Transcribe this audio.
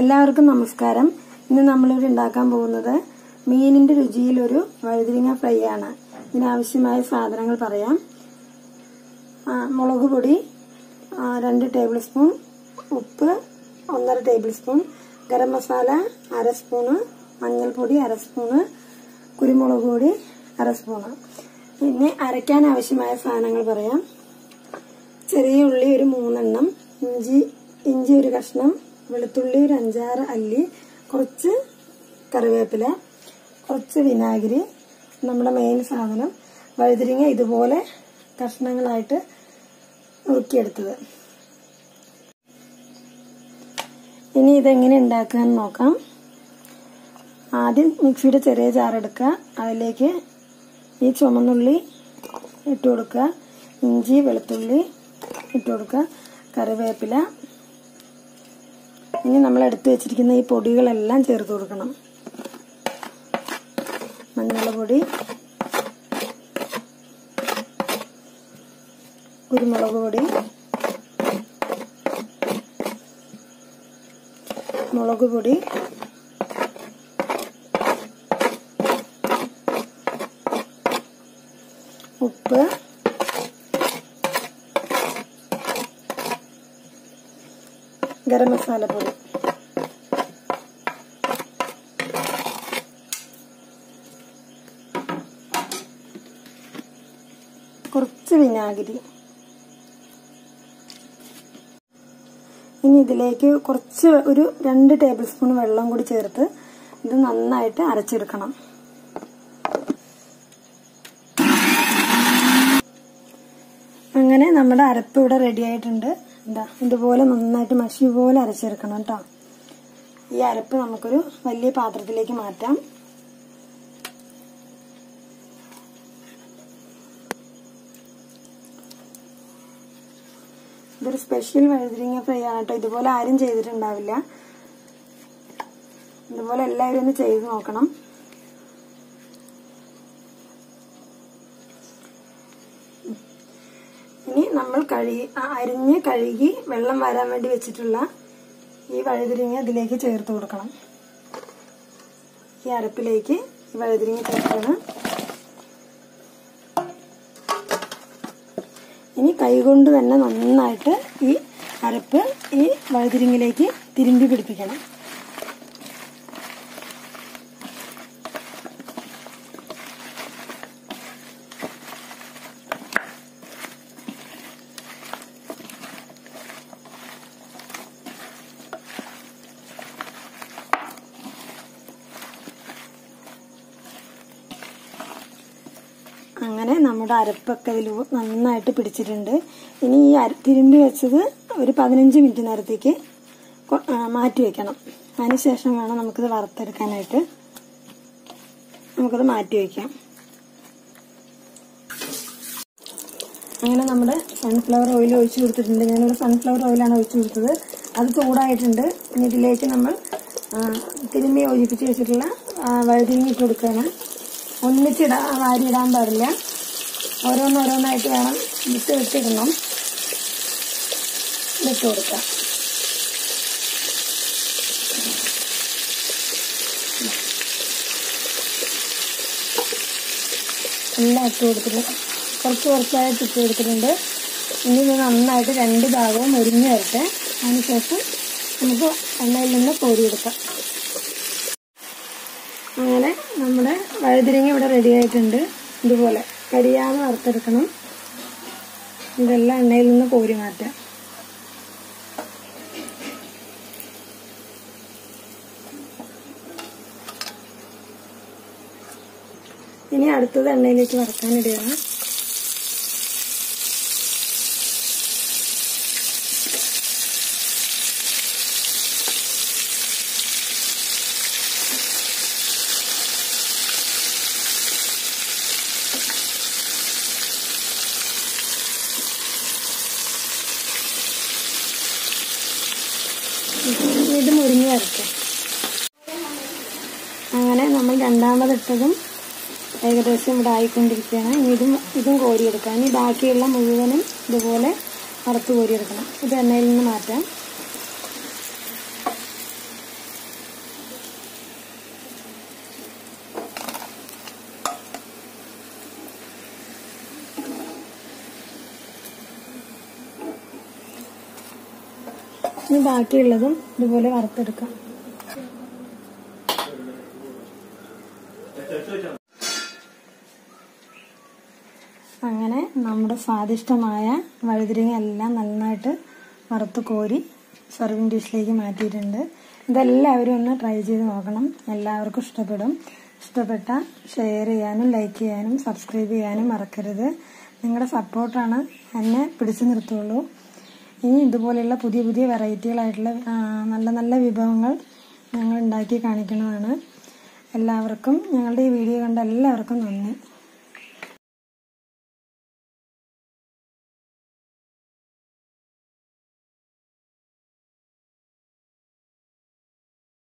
എല്ലാവർക്കും നമസ്കാരം. ഇന്ന് നമ്മളിവിടെ ഉണ്ടാക്കാൻ പോകുന്നത് മീനിന്റെ രുചിയിലൊരു വഴുതിരിങ്ങ ഫ്രൈ ആണ്. ഇതിനാവശ്യമായ സാധനങ്ങൾ പറയാം. മുളക് പൊടി രണ്ട് ടേബിൾ സ്പൂൺ ഉപ്പ് ഒന്നര ടേബിൾ സ്പൂൺ ഗരം മസാല അര സ്പൂണ് മഞ്ഞൾപ്പൊടി അര സ്പൂണ് കുരുമുളക് പൊടി അര സ്പൂണ് പിന്നെ അരയ്ക്കാൻ ആവശ്യമായ സാധനങ്ങൾ പറയാം. ചെറിയ ഉള്ളി ഒരു മൂന്നെണ്ണം ഇഞ്ചി ഇഞ്ചി ഒരു കഷ്ണം വെളുത്തുള്ളി ഒരു അഞ്ചാറ് അല്ലി കുറച്ച് കറിവേപ്പില കുറച്ച് വിനാഗിരി നമ്മുടെ മെയിൻ സാധനം വഴുതിരിങ്ങ ഇതുപോലെ കഷ്ണങ്ങളായിട്ട് നുറുക്കിയെടുത്തത്. ഇനി ഇതെങ്ങനെ ഉണ്ടാക്കാന്ന് നോക്കാം. ആദ്യം മിക്സിയുടെ ചെറിയ ചാറെടുക്കുക അതിലേക്ക് ഈ ചുമന്നുള്ളി ഇട്ട് കൊടുക്കുക. ഇഞ്ചി വെളുത്തുള്ളി ഇട്ട് കൊടുക്കുക. കറിവേപ്പില ഇനി നമ്മൾ എടുത്തു വെച്ചിരിക്കുന്ന ഈ പൊടികളെല്ലാം ചേർത്ത് കൊടുക്കണം. മഞ്ഞൾപ്പൊടി കുരുമുളക് പൊടി മുളക് പൊടി ഉപ്പ് ഗരം മസാല പൊടി. കുറച്ച് വിനാഗിരി. ഇനി ഇതിലേക്ക് കുറച്ച് ഒരു രണ്ട് ടേബിൾ സ്പൂൺ വെള്ളം കൂടി ചേർത്ത് ഇത് നന്നായിട്ട് അരച്ചെടുക്കണം. അങ്ങനെ നമ്മുടെ അരപ്പ് ഇവിടെ റെഡി ആയിട്ടുണ്ട്. എന്താ ഇതുപോലെ നന്നായിട്ട് മഷി പോലെ അരച്ചെടുക്കണം കേട്ടോ. ഈ അരപ്പ് നമുക്കൊരു വലിയ പാത്രത്തിലേക്ക് മാറ്റാം. ഇതൊരു സ്പെഷ്യൽ വഴുതിരിങ്ങ ഫ്രൈ ആണ് കേട്ടോ. ഇതുപോലെ ആരും ചെയ്തിട്ടുണ്ടാവില്ല. ഇതുപോലെ എല്ലാവരും ഒന്ന് ചെയ്ത് നോക്കണം. ഇനി നമ്മൾ കഴുകി അരിഞ്ഞ് കഴുകി വെള്ളം വരാൻ വേണ്ടി വെച്ചിട്ടുള്ള ഈ വഴുതിരിങ്ങ ഇതിലേക്ക് ചേർത്ത് കൊടുക്കണം. ഈ അരപ്പിലേക്ക് ഈ വഴുതിരിങ്ങ ചേർക്കണം. ഇനി കൈകൊണ്ട് തന്നെ നന്നായിട്ട് ഈ അരപ്പ് ഈ വഴുതിരിങ്ങിലേക്ക് തിരുമ്പി പിടിപ്പിക്കണം അങ്ങനെ നമ്മുടെ അരപ്പൊക്കെ ഇതിൽ നന്നായിട്ട് പിടിച്ചിട്ടുണ്ട്. ഇനി ഈ തിരുമ്പി വെച്ചത് ഒരു പതിനഞ്ച് മിനിറ്റ് നേരത്തേക്ക് മാറ്റി വെക്കണം. അതിനുശേഷം വേണം നമുക്കിത് വറുത്തെടുക്കാനായിട്ട്. നമുക്കത് മാറ്റി വയ്ക്കാം അങ്ങനെ നമ്മുടെ സൺഫ്ലവർ ഓയിൽ ഒഴിച്ചു കൊടുത്തിട്ടുണ്ട്. ഞാനിവിടെ സൺഫ്ലവർ ഓയിലാണ് ഒഴിച്ചു കൊടുത്തത്. അത് ചൂടായിട്ടുണ്ട്. ഇനി ഇതിലേക്ക് നമ്മൾ തിരുമ്പി യോജിപ്പിച്ച് വെച്ചിട്ടുള്ള വഴുതിങ്ങി കൊടുക്കണം കൊടുക്കുകയാണ്. ഒന്നിച്ചിടാ വാരിയിടാൻ പാടില്ല. ഓരോന്നോരോന്നായിട്ട് വേണം വിട്ട് വിട്ടിടണം ഇട്ട് കൊടുക്കാം. എല്ലാം ഇട്ട് കൊടുത്തിട്ടുണ്ട്. കുറച്ച് കുറച്ചായിട്ട് ഇട്ട് കൊടുത്തിട്ടുണ്ട്. ഇനി ഇത് നന്നായിട്ട് രണ്ട് ഭാഗവും ഒരുങ്ങി വരട്ടെ. അതിനുശേഷം നമുക്ക് എണ്ണയിൽ നിന്ന് കോരിയെടുക്കാം അങ്ങനെ നമ്മുടെ വഴുതിരിങ്ങ ഇവിടെ റെഡി ആയിട്ടുണ്ട്. ഇതുപോലെ. കരിയാതെ വറുത്തെടുക്കണം. ഇതെല്ലാം എണ്ണയിൽ നിന്ന് കോരി മാറ്റാം. ഇനി അടുത്തത് എണ്ണയിലേക്ക് വറുക്കാനിടുകയാണ് ഇത് മുരിഞ്ഞ് വരട്ടെ. അങ്ങനെ നമ്മൾ രണ്ടാമതിട്ടതും ഏകദേശം ഇവിടെ ആയിക്കൊണ്ടിരിക്കുകയാണ്. ഇനി ഇതും ഇതും കോരിയെടുക്കാം. ഇനി ബാക്കിയുള്ള മുഴുവനും ഇതുപോലെ വറുത്ത് കോരിയെടുക്കണം. ഇത് എണ്ണയിൽ നിന്ന് മാറ്റാം. ഇനി ബാക്കിയുള്ളതും ഇതുപോലെ വറുത്തെടുക്കാം. അങ്ങനെ നമ്മുടെ സ്വാദിഷ്ടമായ വഴുതിരിങ്ങ എല്ലാം നന്നായിട്ട് വറുത്ത് കോരി സർവിങ് ഡിഷിലേക്ക് മാറ്റിയിട്ടുണ്ട്. ഇതെല്ലാവരും ഒന്ന് ട്രൈ ചെയ്ത് നോക്കണം. എല്ലാവർക്കും ഇഷ്ടപ്പെടും. ഇഷ്ടപ്പെട്ട ഷെയർ ചെയ്യാനും ലൈക്ക് ചെയ്യാനും സബ്സ്ക്രൈബ് ചെയ്യാനും മറക്കരുത്. നിങ്ങളുടെ സപ്പോർട്ടാണ് എന്നെ പിടിച്ചു നിർത്തുള്ളൂ. ഇനി ഇതുപോലെയുള്ള പുതിയ പുതിയ വെറൈറ്റികളായിട്ടുള്ള നല്ല നല്ല വിഭവങ്ങൾ ഞങ്ങൾ ഉണ്ടാക്കി കാണിക്കുന്നതാണ് എല്ലാവർക്കും ഞങ്ങളുടെ ഈ വീഡിയോ കണ്ട എല്ലാവർക്കും നന്ദി.